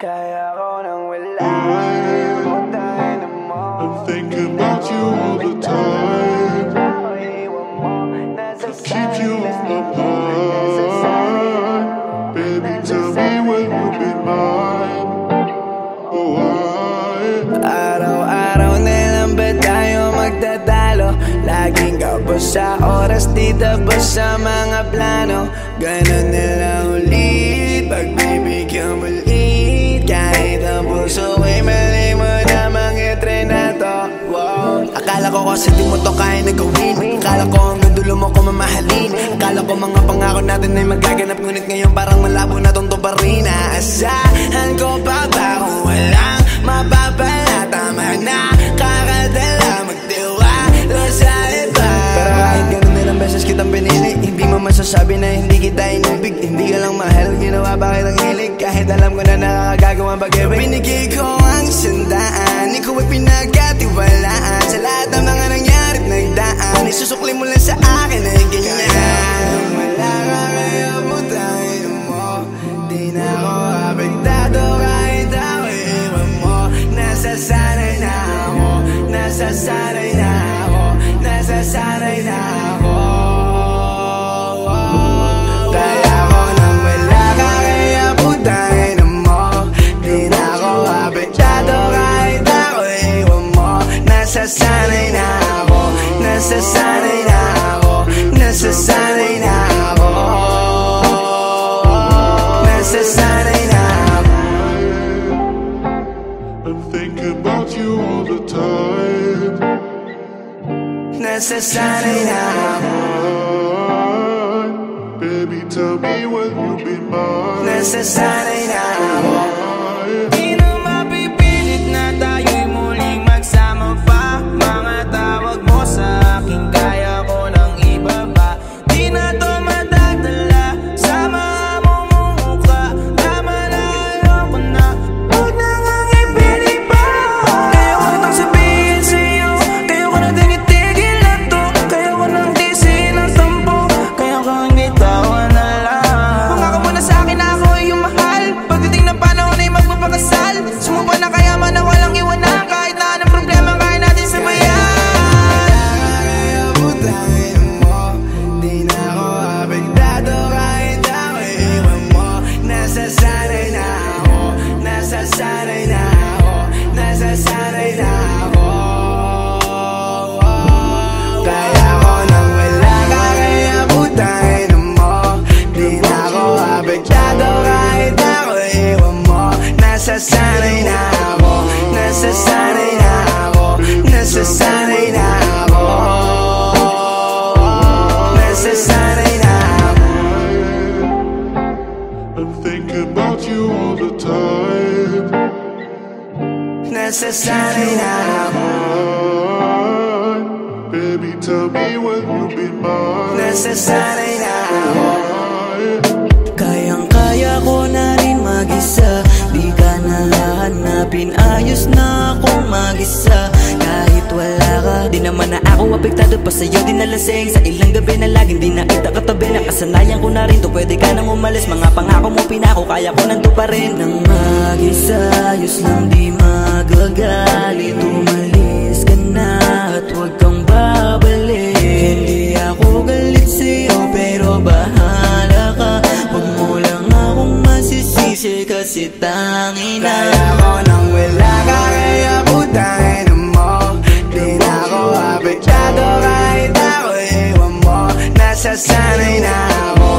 Kaya ko nang wala I think about you all the time. Nasa Keep you off my mind. Baby, tell me when you'll be mine. Oh, I. Araw-araw na lang ba tayo magtatalo? Laging kapos sa oras, di tapos sa mga plano Ganon na lang ulit, kasi di mo to kaya na gawin. Akala ko hanggang dulo mo ko mamahalin. Akala ko mga pangako natin ay magaganap. Ngunit ngayon parang malabo na tong tubarin Aasahan ko pa ba kung walang mapapala Tama na kakadala magtiwala sa iba. Pero kahit ganun nilang beses kitang pinili Hindi mo masasabi na hindi kita inibig. Hindi ka lang mahal, ginawa bakit ang hilig? Kahit alam ko na nakakagawa pag-ibig. Binigay ko ang sandaan Ikaw ay pinagkatiwalaan. Sa Nasasanay na ako Mine. Baby, tell me when you'll be mine. Nasasanay na ako Di Ako Mine. Baby, tell me when you'll be mine. Nasasanay na ako Kayang-kaya ko na rin mag-isa Di ka na hahanapin Ayos na akong mag-isa Di naman na ako apektado pa sa'yo. Di nalasing Sa ilang gabi na laging di na kita katabi Nakasanayan ko na rin to. Pwede ka nang umalis. Mga pangako mo pinako Kaya ko nang tuparin Nang mag-isa Ayos lang di magagalit. Umalis ka na At huwag kang babalik. Hindi ako galit sa'yo Pero bahala ka. Huwag mo lang akong masisisi Kasi tangina. Kaya ko nang wala ka kaya putahin Nasasanay na ako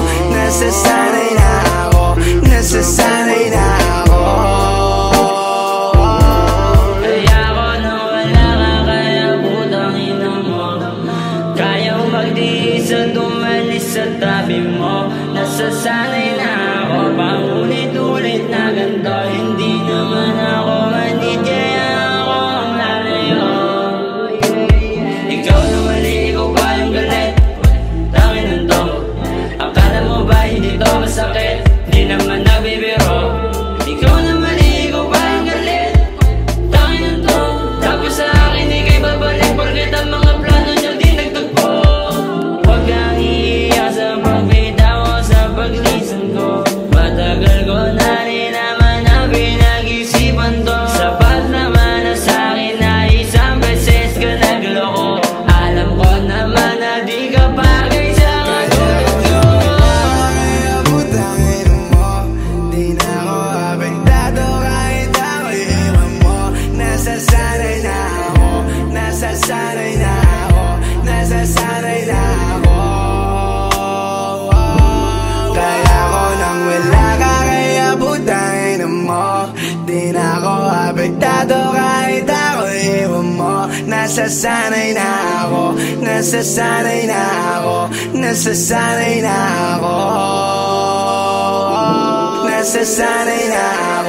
Nasasanay na ako. Nasasanay na ako. Nasasanay na ako. Nasasanay na ako